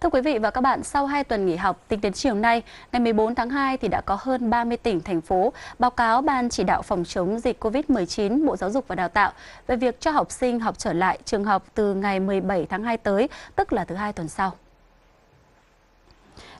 Thưa quý vị và các bạn, sau 2 tuần nghỉ học, tính đến chiều nay, ngày 14 tháng 2 thì đã có hơn 30 tỉnh, thành phố báo cáo Ban chỉ đạo phòng chống dịch COVID-19 Bộ Giáo dục và Đào tạo về việc cho học sinh học trở lại trường học từ ngày 17 tháng 2 tới, tức là thứ hai tuần sau.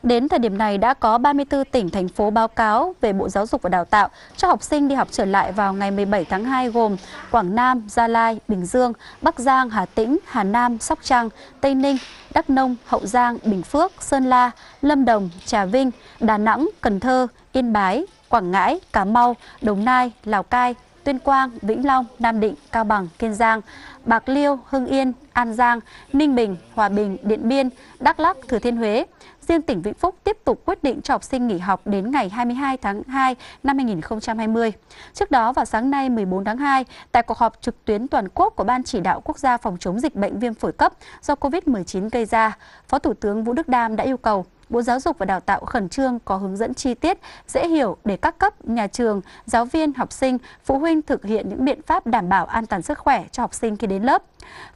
Đến thời điểm này đã có 34 tỉnh, thành phố báo cáo về Bộ Giáo dục và Đào tạo cho học sinh đi học trở lại vào ngày 17 tháng 2 gồm Quảng Nam, Gia Lai, Bình Dương, Bắc Giang, Hà Tĩnh, Hà Nam, Sóc Trăng, Tây Ninh, Đắk Nông, Hậu Giang, Bình Phước, Sơn La, Lâm Đồng, Trà Vinh, Đà Nẵng, Cần Thơ, Yên Bái, Quảng Ngãi, Cà Mau, Đồng Nai, Lào Cai, Tuyên Quang, Vĩnh Long, Nam Định, Cao Bằng, Kiên Giang, Bạc Liêu, Hưng Yên, An Giang, Ninh Bình, Hòa Bình, Điện Biên, Đắk Lắk, Thừa Thiên Huế. Riêng tỉnh Vĩnh Phúc tiếp tục quyết định cho học sinh nghỉ học đến ngày 22 tháng 2 năm 2020. Trước đó vào sáng nay 14 tháng 2, tại cuộc họp trực tuyến toàn quốc của Ban chỉ đạo quốc gia phòng chống dịch bệnh viêm phổi cấp do COVID-19 gây ra, Phó Thủ tướng Vũ Đức Đam đã yêu cầu Bộ Giáo dục và Đào tạo khẩn trương có hướng dẫn chi tiết, dễ hiểu để các cấp, nhà trường, giáo viên, học sinh, phụ huynh thực hiện những biện pháp đảm bảo an toàn sức khỏe cho học sinh khi đến lớp.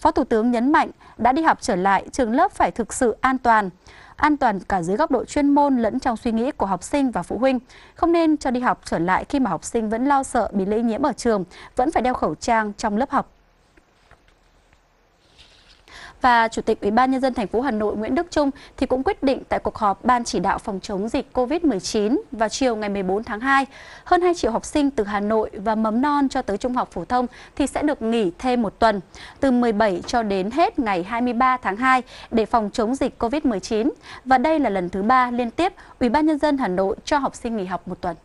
Phó Thủ tướng nhấn mạnh, đã đi học trở lại, trường lớp phải thực sự an toàn an toàn cả dưới góc độ chuyên môn lẫn trong suy nghĩ của học sinh và phụ huynh. Không nên cho đi học trở lại khi mà học sinh vẫn lo sợ bị lây nhiễm ở trường, vẫn phải đeo khẩu trang trong lớp học và Chủ tịch Ủy ban nhân dân thành phố Hà Nội Nguyễn Đức Trung thì cũng quyết định tại cuộc họp Ban chỉ đạo phòng chống dịch COVID-19 vào chiều ngày 14 tháng 2, hơn 2 triệu học sinh từ Hà Nội và mầm non cho tới trung học phổ thông thì sẽ được nghỉ thêm một tuần, từ 17 cho đến hết ngày 23 tháng 2 để phòng chống dịch COVID-19. Và đây là lần thứ ba liên tiếp Ủy ban nhân dân Hà Nội cho học sinh nghỉ học một tuần.